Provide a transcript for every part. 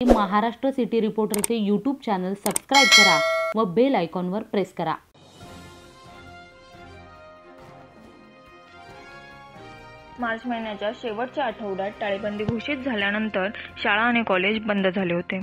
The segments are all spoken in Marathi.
महाराष्ट्र सिटी रिपोर्टरचे यूट्यूब चॅनल सबस्क्राईब करा व बेल आयकॉनवर प्रेस करा. मार्च महिन्याच्या शेवटच्या आठवड्यात टाळेबंदी घोषित झाल्यानंतर शाळा आणि कॉलेज बंद झाले होते.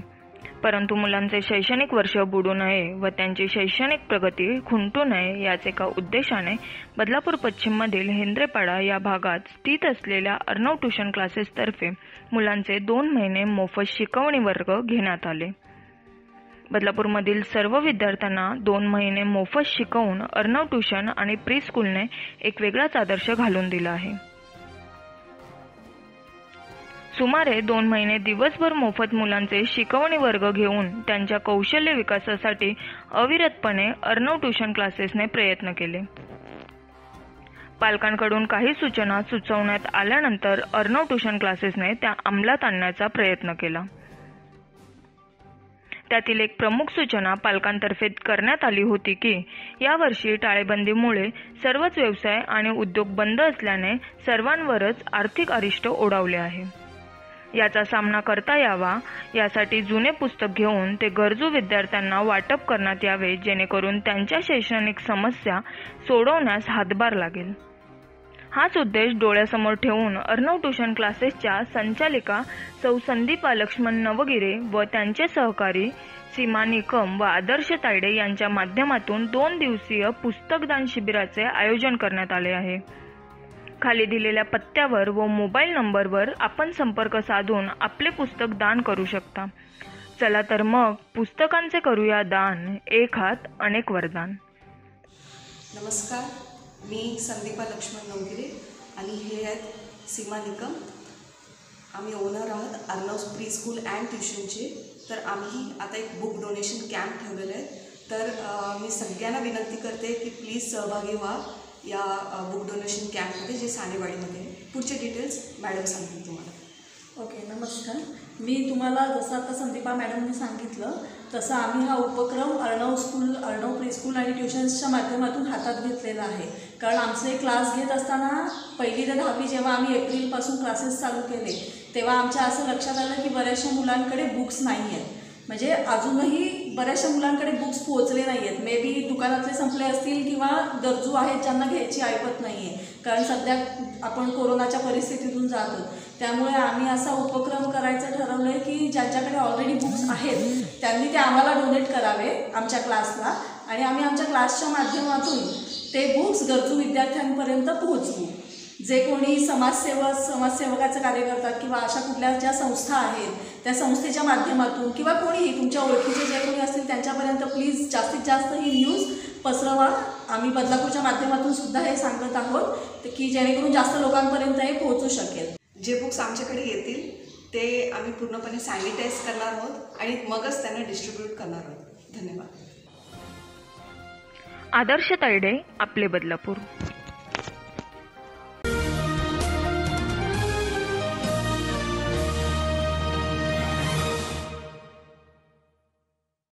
परंतु मुलांचे शैक्षणिक वर्ष बुडू नये व त्यांची शैक्षणिक प्रगती खुंटू नये याच एका उद्देशाने बदलापूर पश्चिममधील हेंद्रेपाडा या भागात स्थित असलेल्या अर्णव ट्युशन क्लासेसतर्फे मुलांचे दोन महिने मोफत शिकवणी वर्ग घेण्यात आले. बदलापूरमधील सर्व विद्यार्थ्यांना दोन महिने मोफत शिकवून अर्णव ट्युशन आणि प्री स्कूलने एक वेगळाच आदर्श घालून दिला आहे. सुमारे दोन महिने दिवसभर मोफत मुलांचे शिकवणी वर्ग घेऊन त्यांच्या कौशल्य विकासासाठी अविरतपणे अर्णव ट्युशन क्लासेसने प्रयत्न केले. पालकांकडून काही सूचना सुचवण्यात आल्यानंतर अर्णव ट्युशन क्लासेसने त्या अंमलात आणण्याचा प्रयत्न केला. त्यातील एक प्रमुख सूचना पालकांतर्फे करण्यात आली होती की यावर्षी टाळेबंदीमुळे सर्वच व्यवसाय आणि उद्योग बंद असल्याने सर्वांवरच आर्थिक अरिष्ट ओढावले आहे. याचा सामना करता यावा. यासाठी जुने पुस्तक घेऊन ते गरजू विद्यार्थ्यांना वाटप करण्यात यावे जेणेकरून त्यांच्या शैक्षणिक समस्या सोडवण्यास हातभार लागेल. हाच उद्देश डोळ्यासमोर ठेवून अर्णव ट्युशन क्लासेसच्या संचालिका सौ संदीपा लक्ष्मण नवगिरे व त्यांचे सहकारी सीमा निकम व आदर्श तायडे यांच्या माध्यमातून दोन दिवसीय पुस्तकदान शिबिराचे आयोजन करण्यात आले आहे. खाली दिलेल्या पत्त्यावर व मोबाईल नंबरवर आपण संपर्क साधून आपले पुस्तक दान करू शकता. चला तर मग पुस्तकांचे करूया दान. एक हात अनेक वरदान. नमस्कार. मी संदीपा लक्ष्मण नवगिरे आणि हे आहेत सीमा निकम. आम्ही ओनर आहोत अर्नव प्री स्कूल अँड ट्युशनचे. तर आम्ही आता एक बुक डोनेशन कॅम्प ठेवलेलं आहे. तर मी सगळ्यांना विनंती करते की प्लीज सहभागी व्हा. या बुक डोनेशन कॅम्पमध्ये जे सानेवाडीमध्ये पुढचे डिटेल्स मॅडम सांगतील तुम्हाला. ओके नमस्कार. मी तुम्हाला जसं आता संदीपा मॅडमने सांगितलं तसं आम्ही हा उपक्रम अर्णव स्कूल अर्णव प्रीस्कूल आणि ट्युशन्सच्या माध्यमातून हातात घेतलेला आहे. कारण आमचे क्लास घेत असताना पहिली ते दहावी जेव्हा आम्ही एप्रिलपासून क्लासेस चालू केले तेव्हा आमच्या असं लक्षात आलं की बऱ्याचशा मुलांकडे बुक्स नाही आहेत म्हणजे अजूनही बऱ्याचशा मुलांकडे बुक्स पोहोचले नाही आहेत मे बी दुकानातले संपले असतील किंवा गरजू आहेत ज्यांना घ्यायची ऐकत नाही आहे कारण सध्या आपण कोरोनाच्या परिस्थितीतून जातो त्यामुळे आम्ही असा उपक्रम करायचं ठरवलं आहे की ज्यांच्याकडे ऑलरेडी बुक्स आहेत त्यांनी ते आम्हाला डोनेट करावे आमच्या क्लासला आणि आम्ही आमच्या क्लासच्या माध्यमातून ते बुक्स गरजू विद्यार्थ्यांपर्यंत पोहोचवू. जे कोणी समाजसेवक समाजसेवकाचं कार्य करतात किंवा अशा कुठल्या ज्या संस्था आहेत त्या संस्थेच्या माध्यमातून किंवा कोणीही तुमच्या ओळखीचे जे कोणी असतील त्यांच्यापर्यंत प्लीज जास्तीत जास्त ही न्यूज पसरवा. आम्ही बदलापूरच्या माध्यमातून सुद्धा हे सांगत आहोत की जेणेकरून जास्त लोकांपर्यंत हे पोहोचू शकेल. जे बुक्स आमच्याकडे येतील ते आम्ही पूर्णपणे सॅनिटाईज करणार आहोत आणि मगच त्यांना डिस्ट्रीब्यूट करणार आहोत. धन्यवाद. आदर्श तायडे आपले बदलापूर.